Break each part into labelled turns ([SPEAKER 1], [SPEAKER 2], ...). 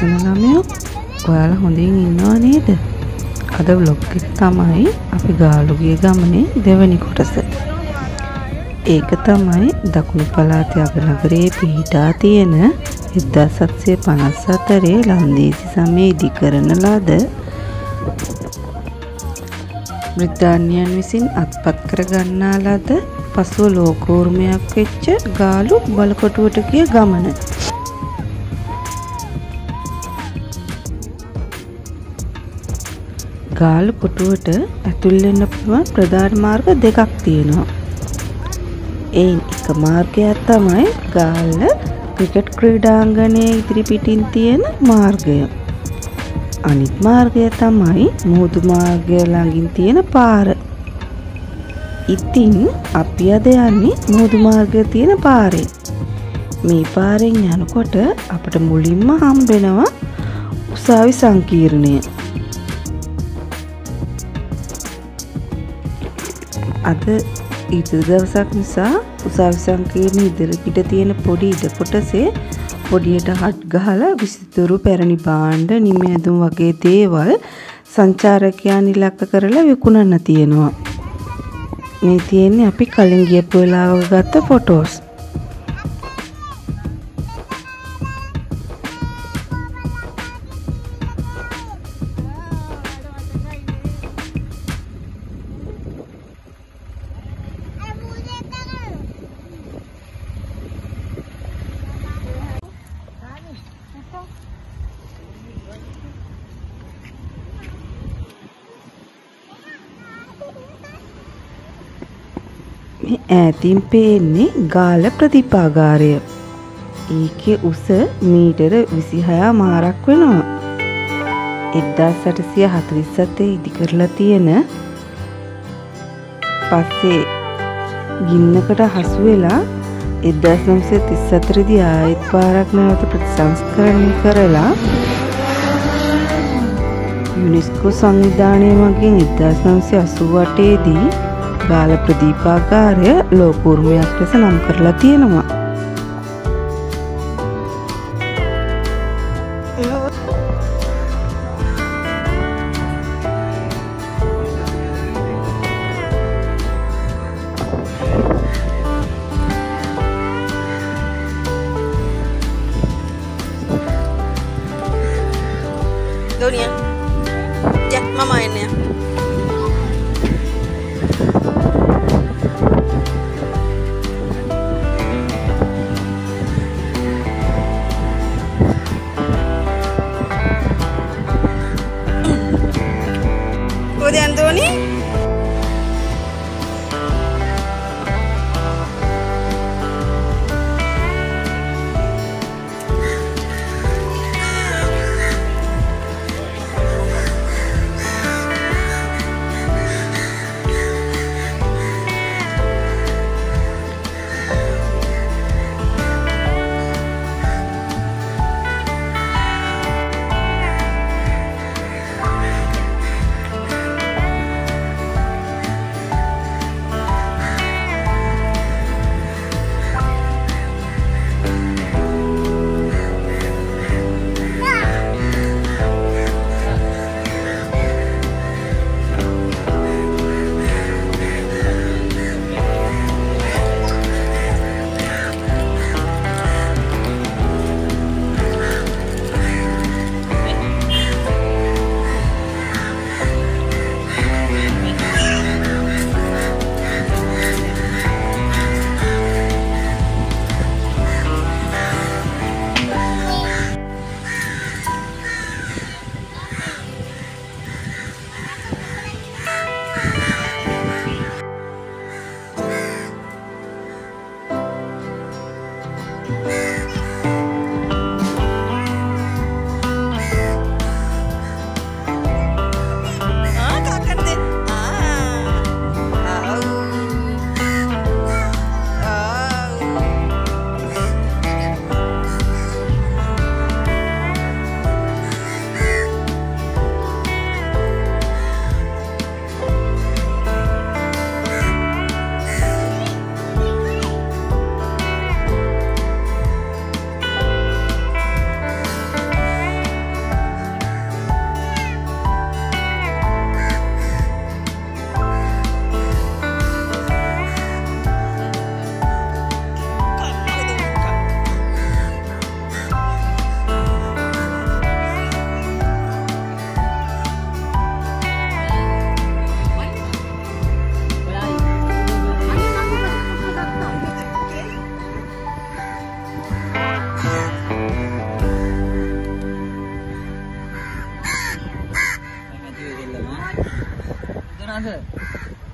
[SPEAKER 1] කොහොමද ලස්සන ළමයෝ ඔයාලා හොඳින් ඉන්නවා නේද? අද බ්ලොග් එක තමයි අපි ගාලුගේ ගමනේ දෙවැනි කොටස. ඒක තමයි දකුණු පළාතේ අගනගරයේ පිහිටා තියෙන 1754 ලන්දේසි සමයේ ඉදි කරන ලද බ්‍රිතාන්‍යයන් විසින් අත්පත් කර ගන්නා ලද පසුව ලෝකෝර්මයක් වෙච්ච ගාලු බලකොටුවට ගිය ගමන. ගාලු කොටුවට ඇතුල් වෙන්න පුළුවන් ප්‍රධාන මාර්ග දෙකක් තියෙනවා. එයින් එක මාර්ගයක් තමයි ගාල්ල ක්‍රිකට් ක්‍රීඩාංගණයේ ඉදිරි පිටින් තියෙන මාර්ගය. අනිත් මාර්ගය තමයි මුහුදු මාර්ගය ළඟින් තියෙන පාර. ඉතින් අපි අද යන්නේ මුහුදු මාර්ගය තියෙන පාරේ. මේ පාරෙන් යනකොට අපට මුලින්ම හම්බෙනවා උසාවි සංකීර්ණය. අද ඉදිරි දවසක් නිසා උසාවි සංකීර්ණ ඉදිරිපිට තියෙන පොඩි ඉඩ කොටසේ පොඩියට හට් ගහලා විසිතුරු පැරණි භාණ්ඩ නිමැදුම් වගේ දේවල් සංචාරකයන් ඉලක්ක කරලා විකුණන්න තියෙනවා. මේ තියෙන්නේ අපි කලින් ගියපු වෙලාවක ගත්ත ෆොටෝස්. මේ ඈතින් පේන්නේ ගාල ප්‍රතිපාගාරය. ඒකේ උස මීටර විසිහයා මාරක් වෙනවා. එද්දා සටසිය හතුරිස්සතේ ඉදි කරලා තියෙන පස්සේ ගින්නකට හසු වෙලා එදදාස් නම්සේ තිස් අතරදි ආයත් පාරක් නැවත ප්‍රතිසංස්කරණය කරලා යුනිස්කෝ සංවිධානය මගින් එදදාස් නම්සේ අසුවටේදී බාල ප්‍රදීපාකාරය ලෝකූර්මයක් ලෙස නම් කරලා තියෙනවා.
[SPEAKER 2] Donia. Ya, mama ini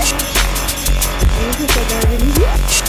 [SPEAKER 3] Thank you for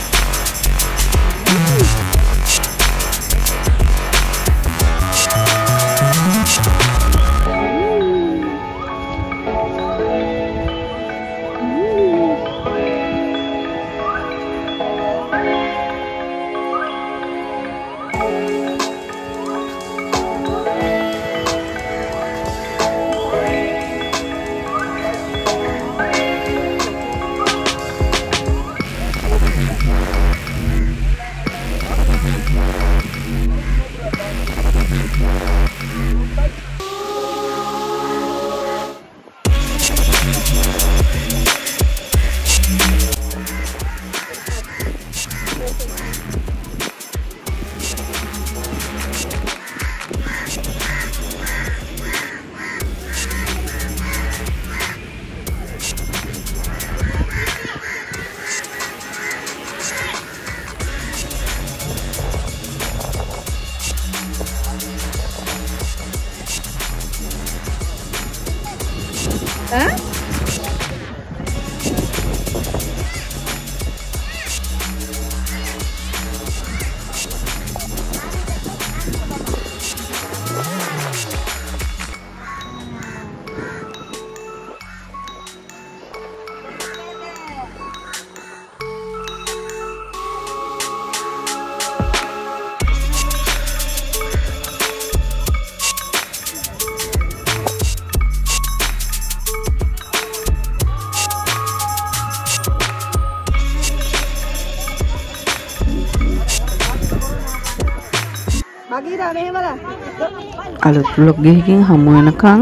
[SPEAKER 1] අලුත් බ්ලොග් එකකින් හමු වෙනකන්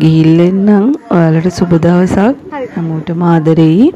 [SPEAKER 1] ගිහිල්ලෙන්නම් ඔයාලට සුබ දවසක්. හැමෝටම ආදරෙයි.